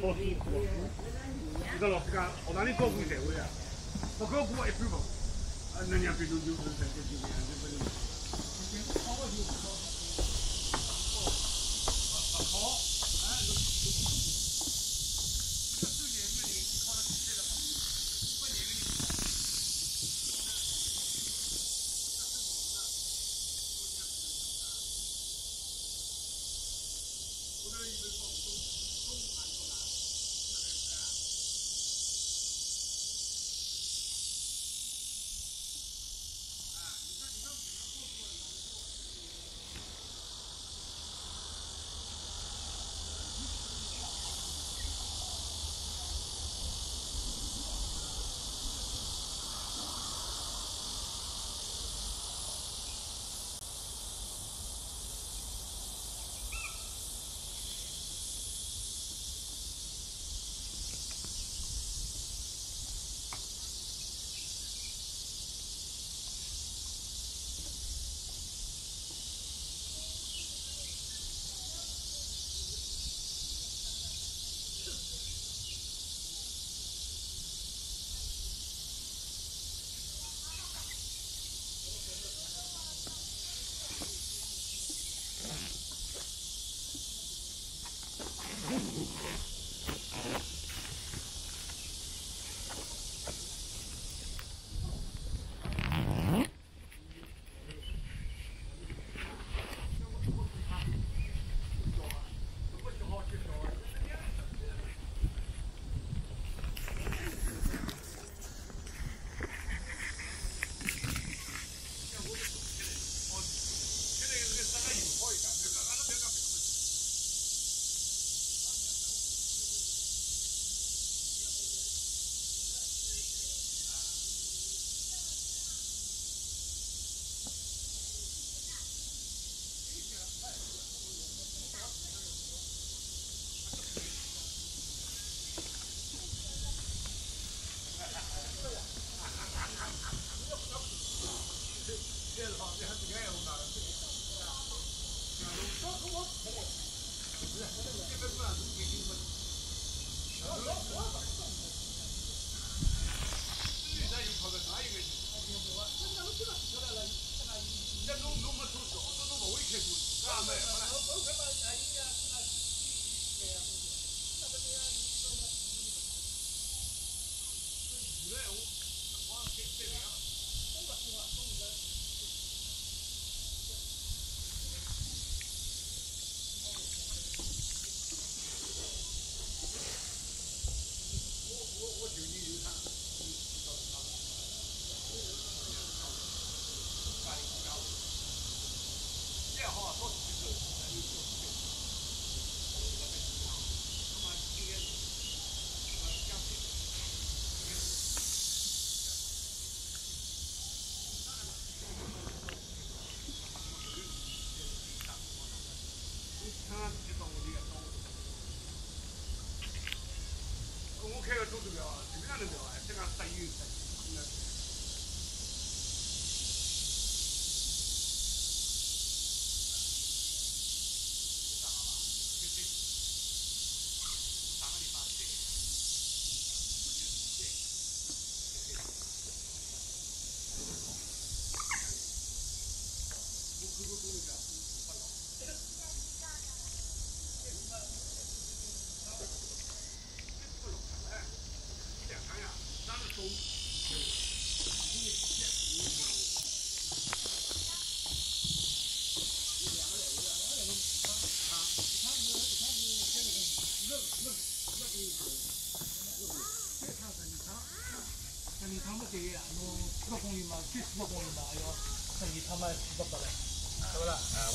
学堂里推出去，飞机，老师老师，这个老师讲，我哪里照顾谁会啊？不照顾一般吧，啊，那娘别弄就是在这里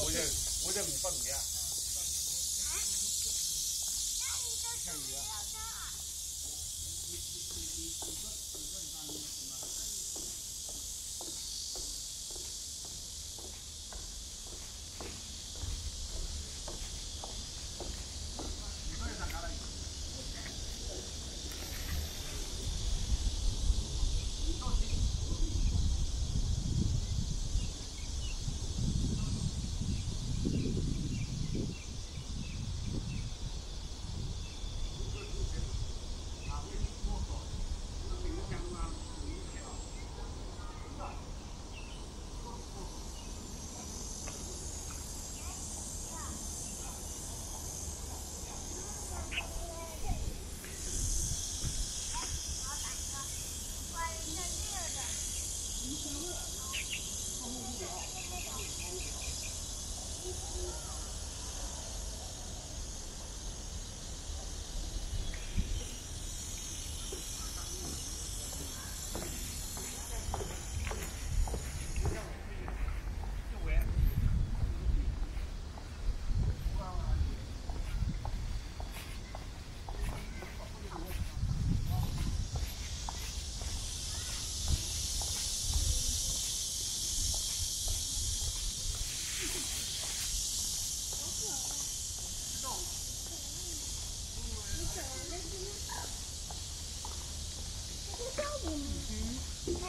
oh Oye.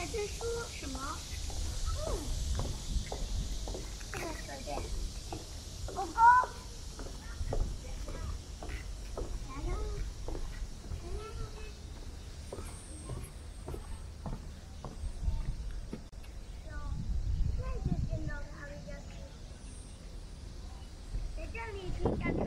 是说什么？嗯，这个随便。狗狗，来了，那就见到它了，就是在这里可以下车